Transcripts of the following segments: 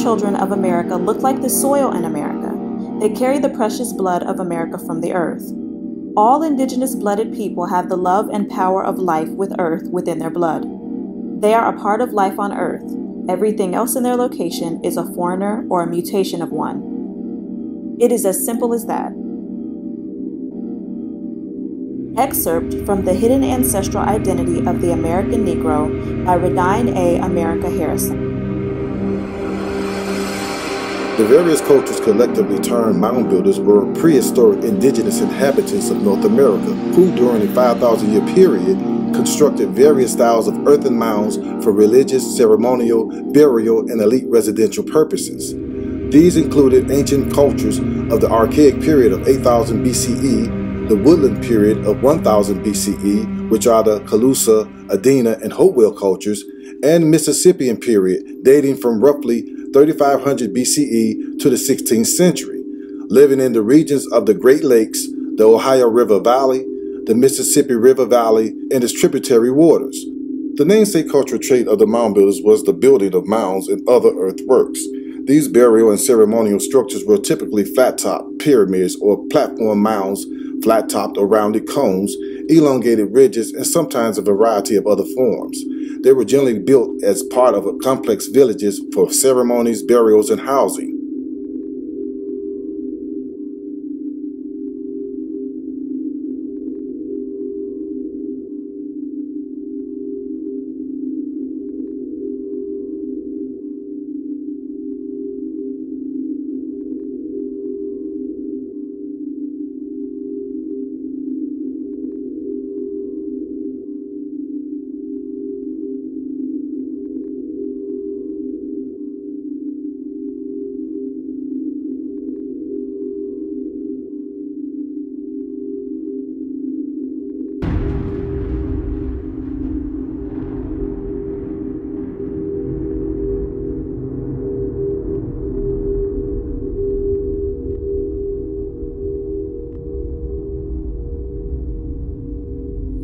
children of America look like the soil in America. They carry the precious blood of America from the earth. All indigenous blooded people have the love and power of life with earth within their blood. They are a part of life on earth. Everything else in their location is a foreigner or a mutation of one. It is as simple as that. Excerpt from The Hidden Ancestral Identity of the American Negro by Radine A. America Harrison. The various cultures collectively termed mound builders were prehistoric indigenous inhabitants of North America who, during a 5,000 year period, constructed various styles of earthen mounds for religious, ceremonial, burial, and elite residential purposes. These included ancient cultures of the Archaic period of 8000 BCE the Woodland period of 1000 BCE, which are the Calusa, Adena, and Hopewell cultures, and Mississippian period, dating from roughly 3500 BCE to the 16th century, living in the regions of the Great Lakes, the Ohio River Valley, the Mississippi River Valley, and its tributary waters. The namesake cultural trait of the mound builders was the building of mounds and other earthworks. These burial and ceremonial structures were typically flat top pyramids or platform mounds flat topped or rounded cones, elongated ridges, and sometimes a variety of other forms. They were generally built as part of complex villages for ceremonies, burials, and housing.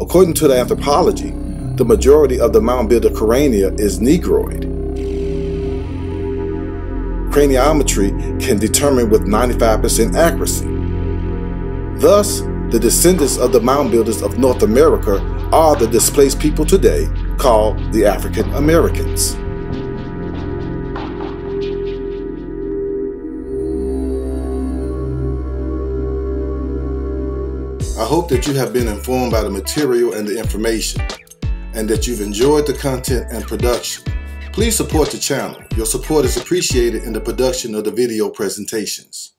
According to the anthropology, the majority of the mound builder crania is negroid. Craniometry can determine with 95% accuracy. Thus, the descendants of the mound builders of North America are the displaced people today called the African Americans. I hope that you have been informed by the material and the information, and that you've enjoyed the content and production. Please support the channel. Your support is appreciated in the production of the video presentations.